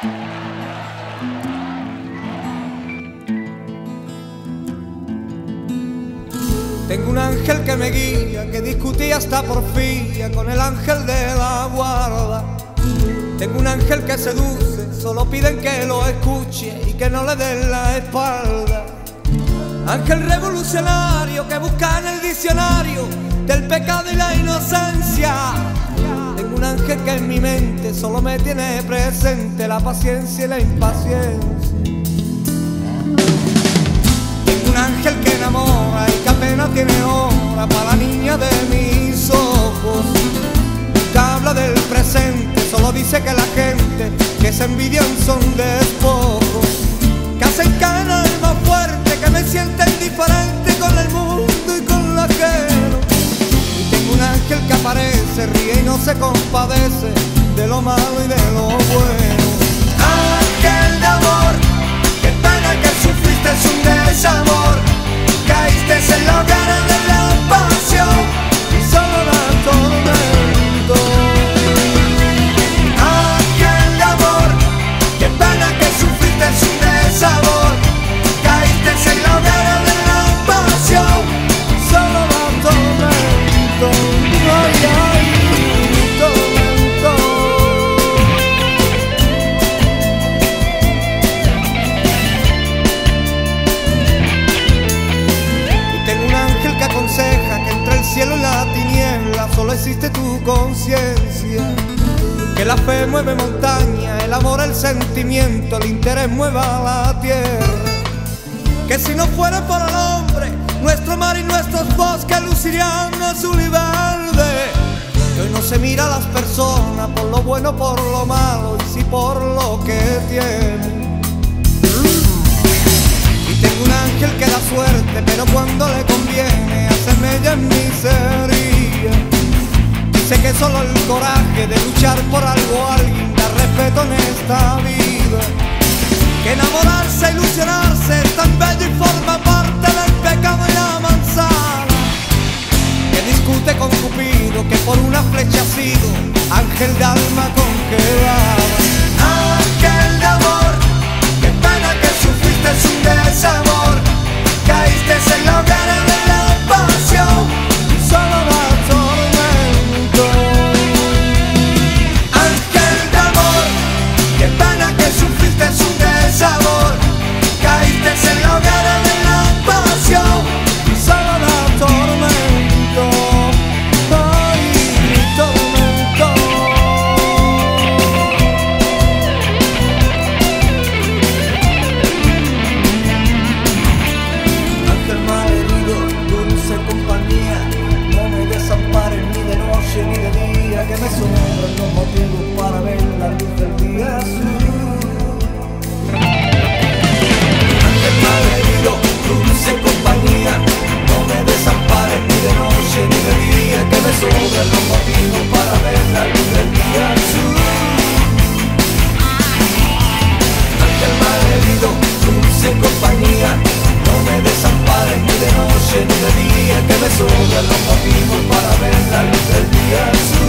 Tengo un ángel que me guía, que discutí hasta porfía con el ángel de la guarda. Tengo un ángel que seduce, solo piden que lo escuche y que no le den la espalda. Ángel revolucionario que busca en el diccionario del pecado y la inocencia un ángel que en mi mente solo me tiene presente la paciencia y la impaciencia. Tengo un ángel que enamora y que apenas tiene hora para la niña de mis ojos. Nunca habla del presente, solo dice que la gente que se envidian son despojos. Compadece de lo malo y de lo bueno. Ángel de amor, qué pena que sufriste es un desamor. Existe tu conciencia. Que la fe mueve montaña, el amor, el sentimiento, el interés mueva la tierra. Que si no fuera por el hombre, nuestro mar y nuestros bosques lucirían azul y verde. Hoy no se mira a las personas por lo bueno, por lo malo y si por lo que tienen. Y tengo un ángel que da suerte, pero cuando le conviene hace mella en miseria. Que solo el coraje de luchar por algo alguien da respeto en esta vida. Que enamorarse, ilusionarse es tan bello y forma parte del pecado y la manzana. Que discute con Cupido, que por una flecha ha sido ángel de alma congelada. en el día que me sobran los motivos para ver la luz del día azul.